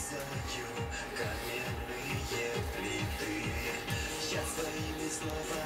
своими каменные плиты. Я своими словами